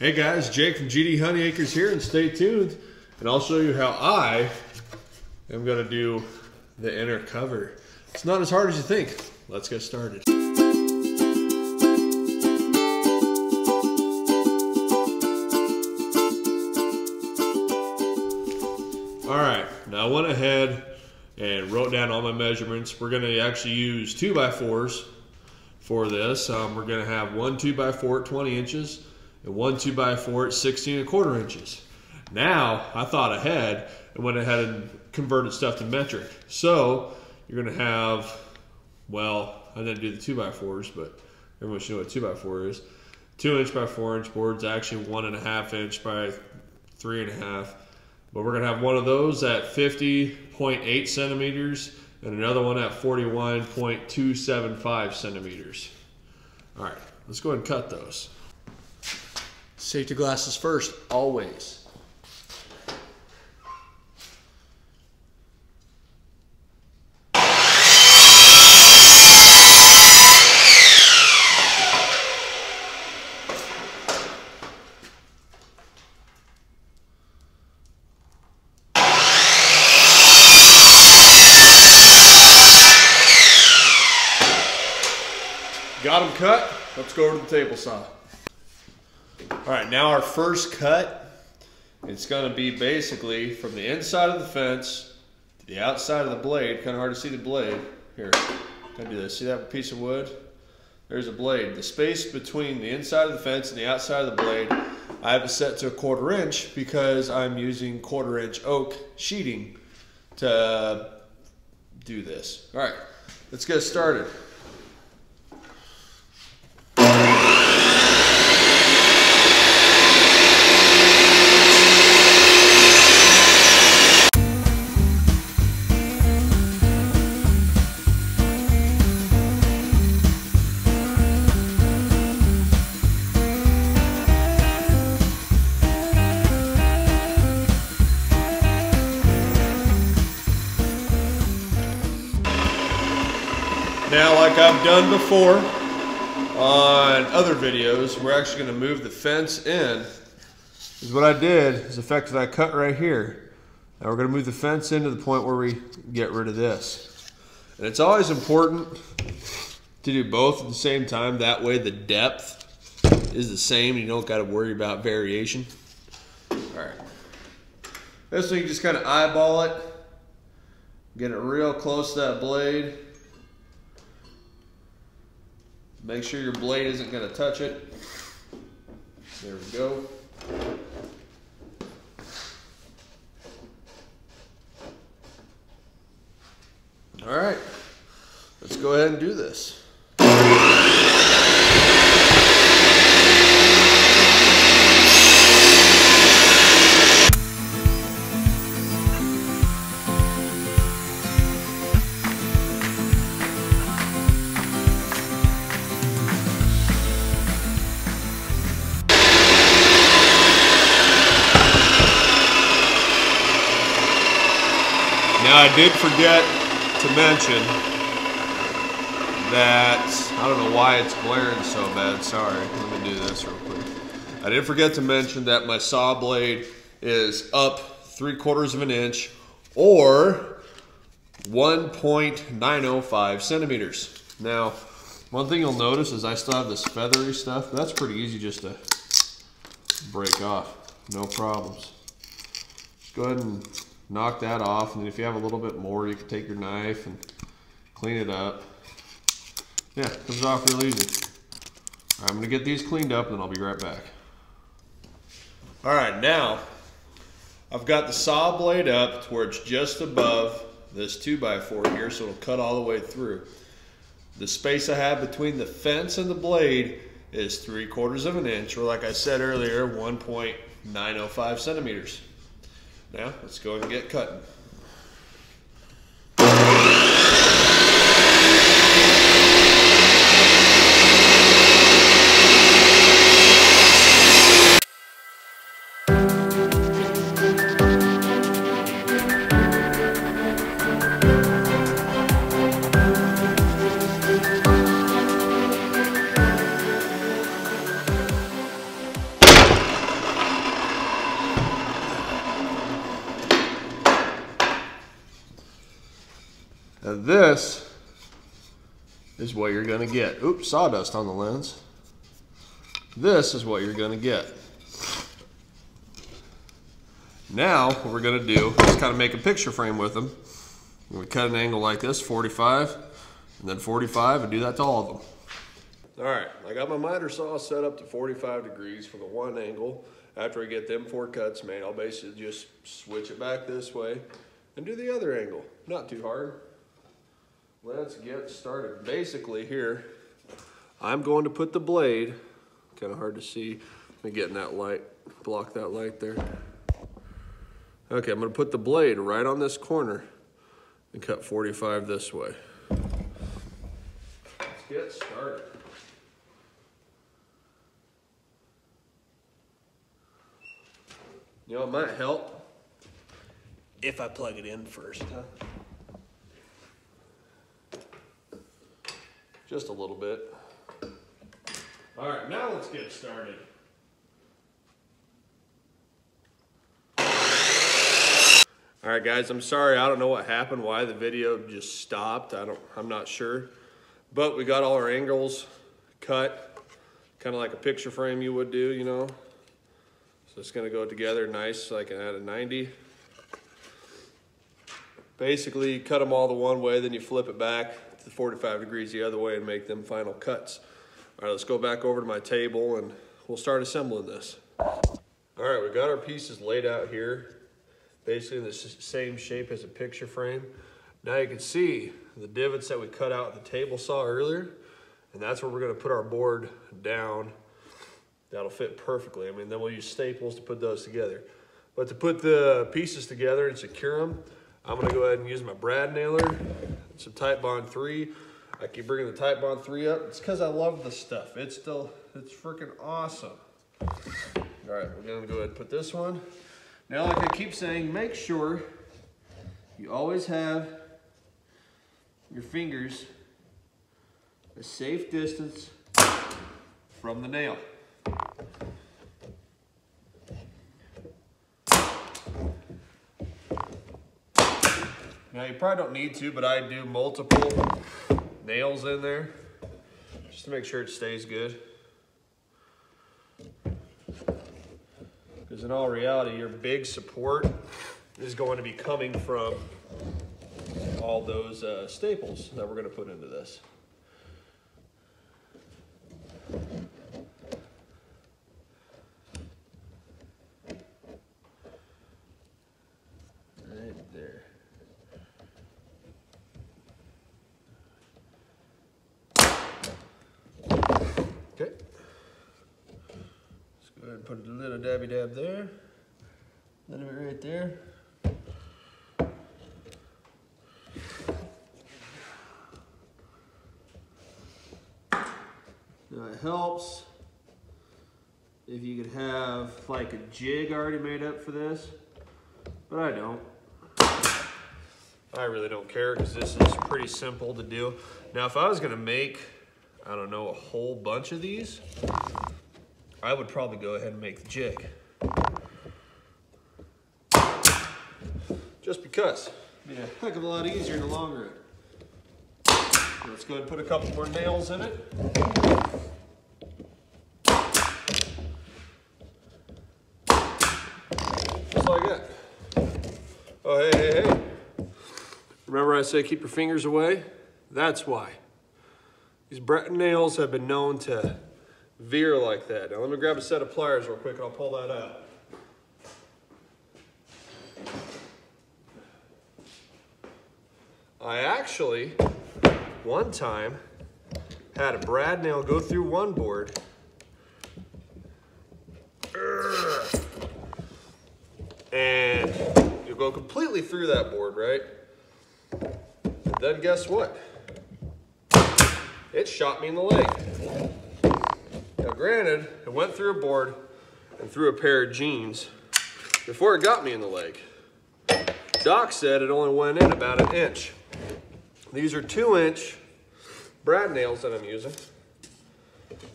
Hey guys, Jake from GD Honey Acres here, and stay tuned, and I'll show you how I am going to do the inner cover. It's not as hard as you think. Let's get started. All right, now I went ahead and wrote down all my measurements. We're gonna actually use two by fours for this. Um, we're gonna have one two by four at 20 inches and one two by four at 16 and a quarter inches. Now, I thought ahead and went ahead and converted stuff to metric. So you're gonna have, well, I didn't do the two by fours, but everyone should know what two by four is. Two inch by four inch boards, actually one and a half inch by three and a half. But we're gonna have one of those at 50.8 centimeters and another one at 41.275 centimeters. All right, let's go ahead and cut those. Safety glasses first, always. Got them cut. Let's go over to the table saw. All right, now our first cut, it's gonna be basically from the inside of the fence to the outside of the blade. Kind of hard to see the blade. Here, I do this? See that piece of wood? There's a blade. The space between the inside of the fence and the outside of the blade, I have it set to a quarter inch because I'm using quarter inch oak sheeting to do this. All right, let's get started. Done before on other videos, we're actually going to move the fence in. Is what I did is effective I cut right here. Now we're going to move the fence in to the point where we get rid of this. And it's always important to do both at the same time. That way the depth is the same. You don't got to worry about variation. All right. This one you just kind of eyeball it. Get it real close to that blade. Make sure your blade isn't going to touch it. There we go. All right, let's go ahead and do this. I did forget to mention that I don't know why it's glaring so bad. Sorry, let me do this real quick. I did forget to mention that my saw blade is up three quarters of an inch or 1.905 centimeters. Now, one thing you'll notice is I still have this feathery stuff. That's pretty easy just to break off, no problems. Go ahead and knock that off. And then if you have a little bit more, you can take your knife and clean it up. Yeah, it comes off real easy. I'm gonna get these cleaned up and then I'll be right back. All right, now I've got the saw blade up to where it's just above this two by four here, so it'll cut all the way through. The space I have between the fence and the blade is three quarters of an inch, or like I said earlier, 1.905 centimeters. Now, let's go and get cutting. This is what you're gonna get. Oops, sawdust on the lens. This is what you're gonna get. Now, what we're gonna do is kind of make a picture frame with them. We cut an angle like this, 45, and then 45, and do that to all of them. All right, I got my miter saw set up to 45 degrees for the one angle. After I get them four cuts made, I'll basically just switch it back this way and do the other angle. Not too hard. Let's get started. Basically here, I'm going to put the blade, kind of hard to see, me getting that light, block that light there. Okay, I'm gonna put the blade right on this corner and cut 45 this way. Let's get started. You know, it might help if I plug it in first, huh? Just a little bit. All right, now let's get started. All right, guys, I'm sorry. I don't know what happened, why the video just stopped. I don't, I'm not sure. But we got all our angles cut, kind of like a picture frame you would do, you know. So it's gonna go together nice, like at a 90. Basically, cut them all the one way, then you flip it back to 45 degrees the other way and make them final cuts. All right, let's go back over to my table and we'll start assembling this. All right, we've got our pieces laid out here basically the same shape as a picture frame. Now you can see the divots that we cut out the table saw earlier, and that's where we're gonna put our board down. That'll fit perfectly. I mean, then we'll use staples to put those together. But to put the pieces together and secure them, I'm gonna go ahead and use my brad nailer, some Titebond 3. I keep bringing the Titebond 3 up. It's because I love this stuff. It's still, it's freaking awesome. All right, we're gonna go ahead and put this one now, like I keep saying, make sure you always have your fingers a safe distance from the nail. Now you probably don't need to, but I do multiple nails in there just to make sure it stays good. Because in all reality, your big support is going to be coming from all those uh, staples that we're going to put into this. Right there. Okay ahead and put a little dabby dab there. A little bit right there. Now it helps if you could have like a jig already made up for this, but I don't. I really don't care because this is pretty simple to do. Now if I was gonna make, I don't know, a whole bunch of these, I would probably go ahead and make the jig. Just because. Be a heck of a lot easier in the long run. Let's go ahead and put a couple more nails in it. Just like that. Oh, hey, hey, hey. Remember I say keep your fingers away? That's why. These Breton nails have been known to veer like that. Now let me grab a set of pliers real quick and I'll pull that out. I actually, one time, had a brad nail go through one board. And you go completely through that board, right? Then guess what? It shot me in the leg. Now granted, it went through a board and through a pair of jeans before it got me in the leg. Doc said it only went in about an inch. These are two inch brad nails that I'm using.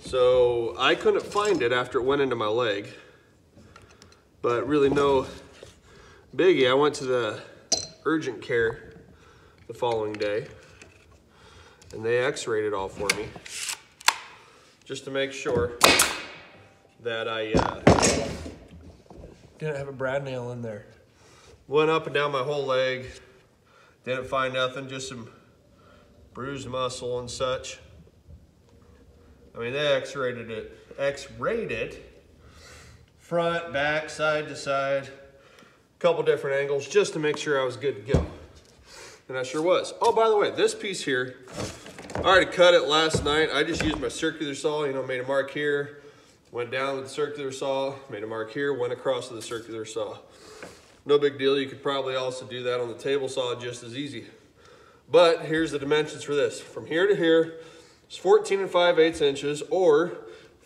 So I couldn't find it after it went into my leg, but really no biggie. I went to the urgent care the following day and they x-rayed it all for me just to make sure that I uh, didn't have a brad nail in there. Went up and down my whole leg, didn't find nothing, just some bruised muscle and such. I mean, they x-rated it, x-rayed it, front, back, side to side, a couple different angles just to make sure I was good to go. And I sure was. Oh, by the way, this piece here, I already cut it last night. I just used my circular saw, you know, made a mark here, went down with the circular saw, made a mark here, went across with the circular saw. No big deal. You could probably also do that on the table saw just as easy. But here's the dimensions for this. From here to here, it's 14 and 5 eighths inches or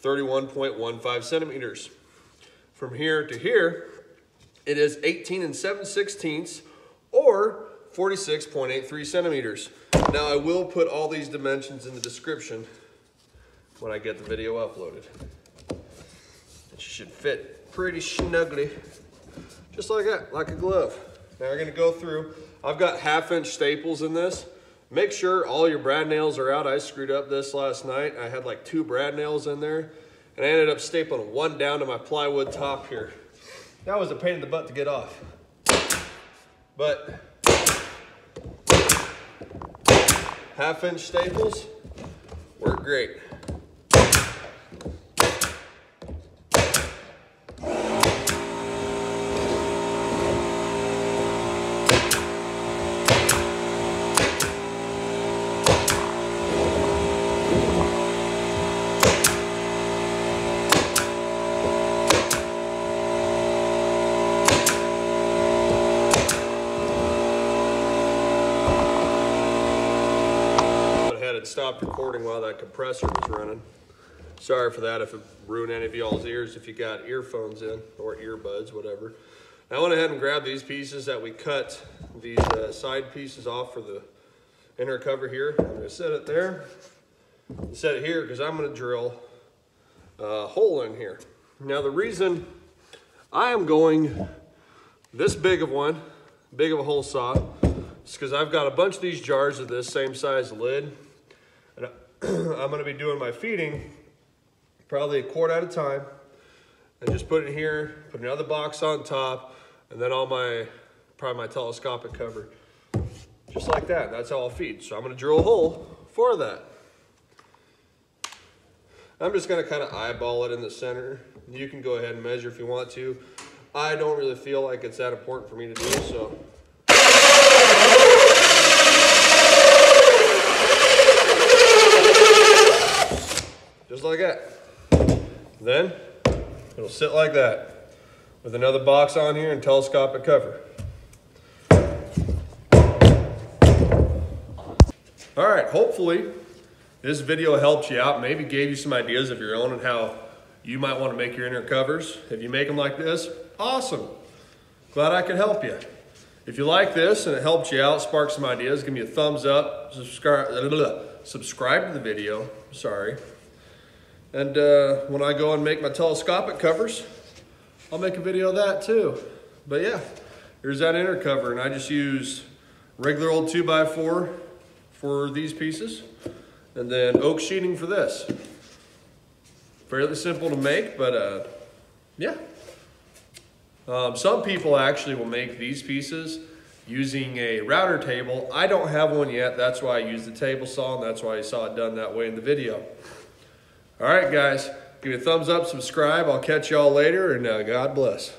31.15 centimeters. From here to here, it is 18 and 7 sixteenths or 46.83 centimeters. Now I will put all these dimensions in the description when I get the video uploaded. It should fit pretty snugly, just like that, like a glove. Now we're gonna go through, I've got half inch staples in this. Make sure all your brad nails are out. I screwed up this last night. I had like two brad nails in there and I ended up stapling one down to my plywood top here. That was a pain in the butt to get off. But half inch staples work great. Stopped recording while that compressor was running. Sorry for that if it ruined any of y'all's ears if you got earphones in or earbuds, whatever. I went ahead and grabbed these pieces that we cut these uh, side pieces off for the inner cover here. I'm gonna set it there, set it here because I'm gonna drill a hole in here. Now the reason I am going this big of one, big of a hole saw, is because I've got a bunch of these jars of this same size lid I'm gonna be doing my feeding probably a quart at a time and just put it here, put another box on top, and then all my, probably my telescopic cover. Just like that, that's how I'll feed. So I'm gonna drill a hole for that. I'm just gonna kind of eyeball it in the center. You can go ahead and measure if you want to. I don't really feel like it's that important for me to do, so just like that. Then it'll sit like that with another box on here and telescopic cover. All right, hopefully this video helped you out, maybe gave you some ideas of your own and how you might want to make your inner covers. If you make them like this, awesome. Glad I could help you. If you like this and it helped you out, spark some ideas, give me a thumbs up, subscribe, subscribe to the video, sorry. And uh, when I go and make my telescopic covers, I'll make a video of that too. But yeah, here's that inner cover. And I just use regular old 2x4 for these pieces. And then oak sheeting for this. Fairly simple to make, but uh, yeah. Um, some people actually will make these pieces using a router table. I don't have one yet. That's why I use the table saw, and that's why I saw it done that way in the video. All right, guys, give me a thumbs up, subscribe. I'll catch y'all later, and uh, God bless.